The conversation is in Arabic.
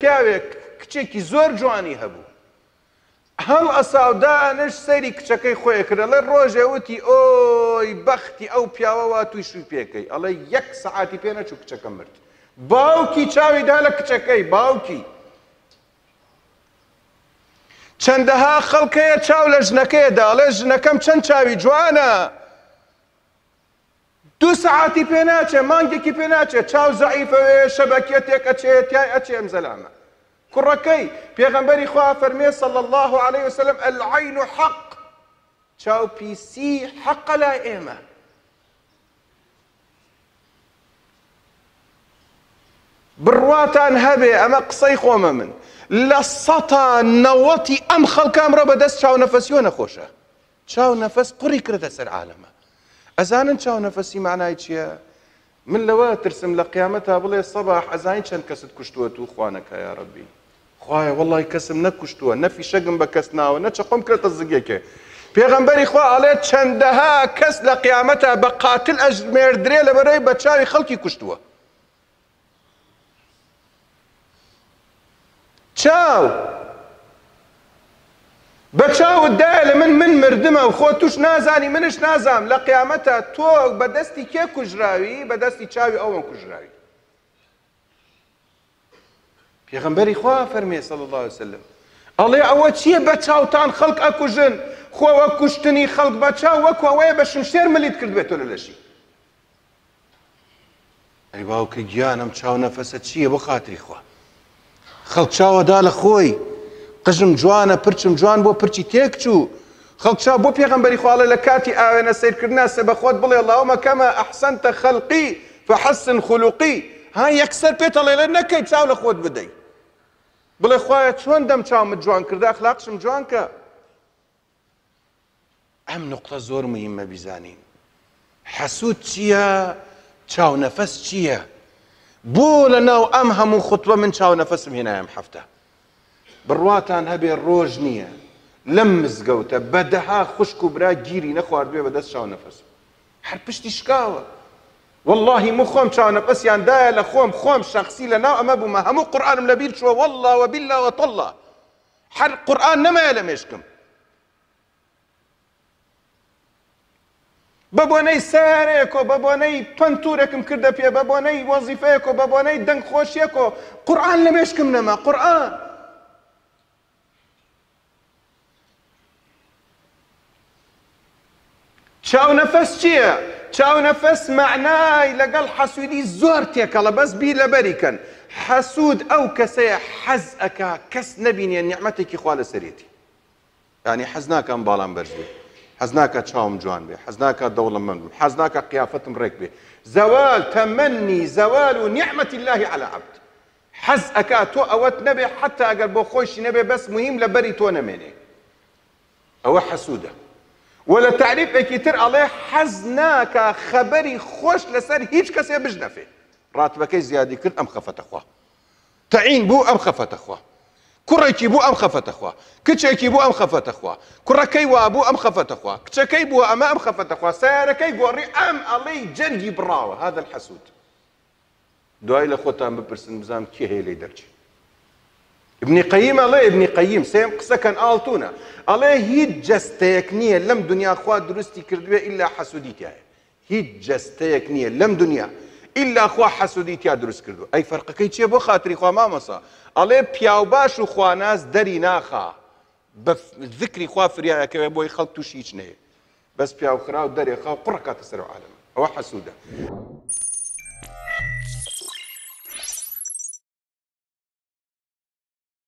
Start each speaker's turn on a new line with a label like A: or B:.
A: پیاوێک کچێکی زۆر جوانی هەبوو. هەڵ ئەساودانش سەری کچەکەی خۆی کرە لە ڕۆژێ وتی ئۆی بەختی ئەو پیاوەوە توی شووی پێکەی. ئەڵێ یەک سعاتی پێ نەچوو کچەکە مرد. باوکی چاویدا لە کچەکەی باوکی. چەندەها خەڵکەیە چاو لە ژنەکەیدا ئەڵێ ژنەکەم چەند چاوی جوانە؟ دوو سعاتی پێ ناچێ مانگێکی پێ ناچێت چاو زعیفەوێ شەبەکێ تێکەچێت تای ئەچێ ئەم زەلامە کوڕەکەی پێغەمبەری خوا فەرمێ صلى الله عليه وسلم العين حق چاو پیسی حق لا ئێمە بڕواتان هەبێ ئەمە قسەی خۆمە من لە سەتا نەوەتی ئەم خەڵکام ڕە بەدەست چاو نەفەسیۆ نەخۆشە چاو نەفەس قڕی کردە سەر عالەمە ئەزانن چاو نەفەسی معنای چییە؟ من لەوە ترسم لە قیامەتا بڵێ سەبا حەزین چەند کەست کوشتووە تو خوانەکە یا ڕبی خوایە وڵی کەسم نەکوشتووە نەفی شەگم بە کەس ناوە نەچەقۆم کرێتە زگێکێ. پێغەمبەری خوا ئەڵێ چەندەها کەس لە قیامەتە بە قاتل ئەژمێردرێ لە بەرەی چاو! بە من من مردمە و خۆ توش نازانی منش نازام. لە قیامەتە تۆ بە دەستی کێ کوژراوی؟ بە دەستی چاوی ئەوەن کوژراوی. پێغمبەری خوا فەرمێ صلی الله وسلم. ئەڵێ ئەوە چییە بە چاوتان خەڵک ئەکوژن؟ خۆوە کوشتنی خەڵک بە چاو وەکو ئەوەیە بە شمشێر ملیت کرد بێتۆ لە لەشی. ئەی باوکە گیانم چاو نەفەسە چییە بۆ خاتری خوا؟ خەڵک چاوەدا لە خۆی. قژم جوانە پرچم جوان بۆ پرچی تێک چوو. خەڵک چاو بۆ پێغمبەری خواڵە لە کاتی ئاوێنە سیرکردنا سێ بە خۆت بڵێ اللهمە کەمە ئەحسنتە خەلقی فحسن خلوقی ها یەکسەر پێتەڵێ لە نەکەی چاو لە خۆت بدەیت بڵێ خخوایە چۆن دەم چاومت جوان کردا خلاقشم جوان کە؟ ئەم نقطە زۆر مهمە بیزانین. حەسوود چییە؟ چاو نەفەس چییە؟ بۆ لە ناو ئەم هەموو خوتوە من چاو نەفەسم هێنایم هەفتە. بڕواتان هەبێ ڕۆژ نییە. لەم مزگەوتە بەدەها خوشک و برا گیری نەخواردوێ بەدەست چاو نەفەس. هەر پشتی شکاوە. والله مو خۆم چاونەپەسیاندایە لە خۆم خۆم شخصی لە ناو ئەمە بوومە. هەموو قورآانم لەبیر چوە والله وبیلا وتله هەر قورآن نەمایە لە مێشکم. بە بۆنەی سارێکۆ بە بۆنەی پەنتورێکم کردە پێ بە بۆنەی وەزیفەیەکۆ بە بۆنەی دەنگ خۆشیەکۆ قورآن لە مێشکم نەما قورآن. چاو نەفەس چییە؟ چاو نەفەس معنای لەگەڵ حەسوودی زۆر تێکەڵە بەس بی لەبەریکەن حەسوود ئەو کەسەیە حەز ئەکا کەس نەبینێ نیعممەتێکی خوا لە سەرێتی ینی حەز ناکەم باڵام بەرز بێ حەز ناکە چاوم جوان بێ حەز ناکە دەوڵم من بم حەز ناکە قیافەتم ڕێک بێ زەوال تەمەنی زەوال و اللهی على عبد حەز ئەکا تۆ ئەوەت نەبێ حتا ئەگەر بۆ خۆشی نەبێ بەس مهم لە بەری تۆ ئەوە حەسوودە ولا تعریفێکی تر ئەڵێ حەز ناکە خەبەری خۆش لەسەر هیچ کەسێ بژنەفێ ڕاتبەکەی زیادی کرد ئەم خەفەتەخوا تەعین بوو ئەم خەفەتەخوا کوڕێکی بوو ئەم خەفەتەخوا کچێکی بوو ئەم خەفەتەخوا کوڕەکەی وا بوو ئەم خەفەتەخوا کچەکەی بووە ئەمە ئەم خەفەتەخوا سیارەکەی گۆڕی ئەم ئەڵەی جەرگی بڕاوە هذا الحەسود دوای لە خۆتان بپرسن بزانم کێ هەیە لێ دەرچێت ابنی قەیم ئەڵێ ابنی قەیم سێم قسەکەن ئاڵتونە ئەڵێ هیچ جەستەیەک نییە لەم دنیا خوا دروستی کردوێ ئللا حەسوودیتیایە هیچ جەستەیەک نییە لەم دنیا ئللا خوا حەسوودیتیا دروست کردو ئەی فەرقەکەی چیە بۆ خاتری خوا مامەسا ئەڵێ پیاو باش و خواناز دەری ناخا. بە ذکری خوا فریایەکەوێ بۆی خەڵک تووشی هیچ نەیە بەس پیاو خرا و دەرێ خا قڕکاتە سەر عالم ئەوە حەسوودە